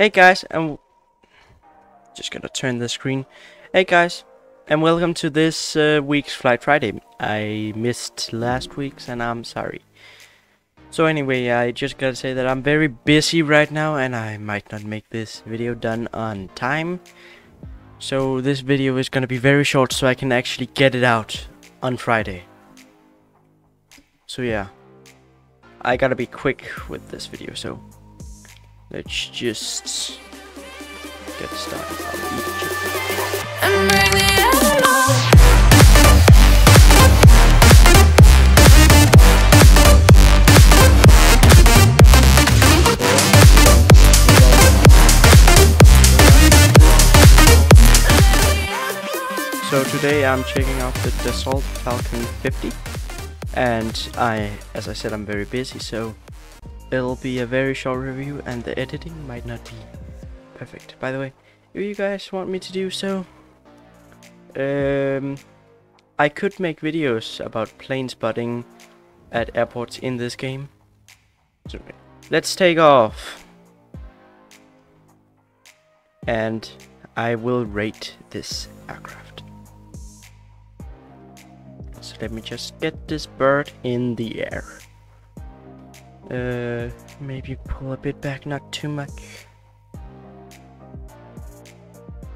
Hey guys, and just gonna turn the screen. Hey guys, and welcome to this uh, week's Flight Friday. I missed last week's, and I'm sorry. So anyway, I just gotta say that I'm very busy right now, and I might not make this video done on time. So this video is gonna be very short, so I can actually get it out on Friday. So yeah, I gotta be quick with this video. So Let's just get started. I'll eat a And bring the animal. So today I'm checking out the Dassault Falcon 50 and I, as I said, I'm very busy so it'll be a very short review and the editing might not be perfect. By the way, if you guys want me to do so, um, I could make videos about plane spotting at airports in this game. Let's take off. And I will rate this aircraft. So let me just get this bird in the air. Uh, maybe pull a bit back, not too much.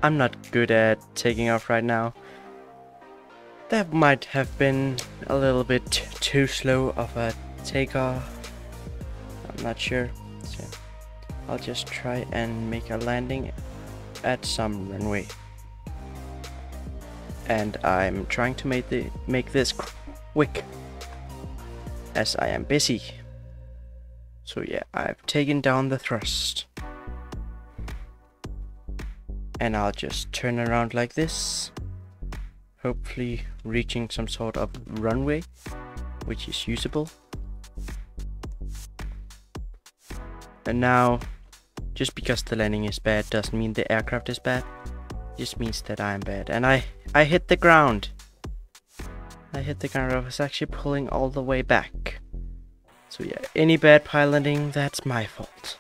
I'm not good at taking off right now. That might have been a little bit too slow of a takeoff. I'm not sure. So I'll just try and make a landing at some runway. And I'm trying to make the make this quick as I am busy. So yeah, I've taken down the thrust. And I'll just turn around like this. Hopefully reaching some sort of runway, which is usable. And now, just because the landing is bad doesn't mean the aircraft is bad. It just means that I'm bad. And I, I hit the ground. I hit the ground. I was actually pulling all the way back. So yeah, any bad piloting, that's my fault.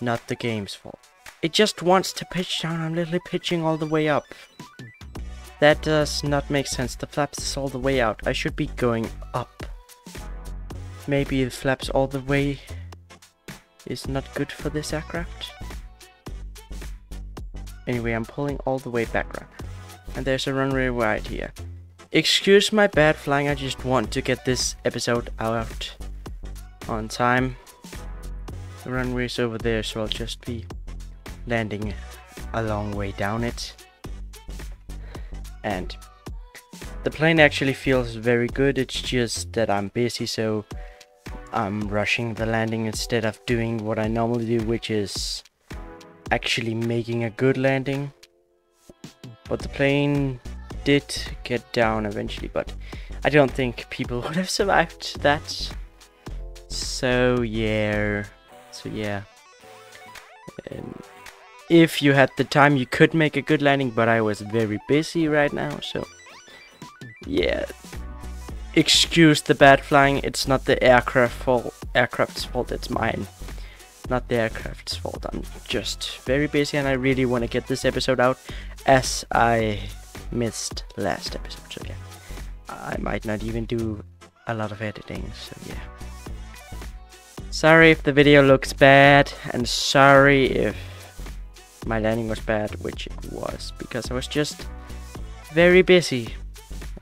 Not the game's fault. It just wants to pitch down, I'm literally pitching all the way up. That does not make sense, the flaps is all the way out. I should be going up. Maybe the flaps all the way is not good for this aircraft. Anyway, I'm pulling all the way back right. And there's a runway right here. Excuse my bad flying, I just want to get this episode out on time. The runway's over there, so I'll just be landing a long way down it. And the plane actually feels very good, it's just that I'm busy, so I'm rushing the landing instead of doing what I normally do, which is actually making a good landing. But the plane did get down eventually, but I don't think people would have survived that. So yeah, so yeah. Um, if you had the time, you could make a good landing, but I was very busy right now, so yeah. Excuse the bad flying. It's not the aircraft fault. Aircraft's fault. It's mine, not the aircraft's fault. I'm just very busy, and I really want to get this episode out, as I missed last episode. So yeah, I might not even do a lot of editing. So yeah. Sorry if the video looks bad, and sorry if my landing was bad, which it was, because I was just very busy,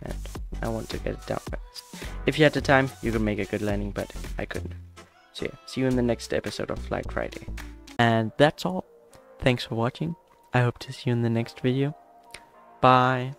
and I want to get it down fast. If you had the time, you could make a good landing, but I couldn't. So yeah, see you in the next episode of Flight Friday. And that's all. Thanks for watching. I hope to see you in the next video. Bye.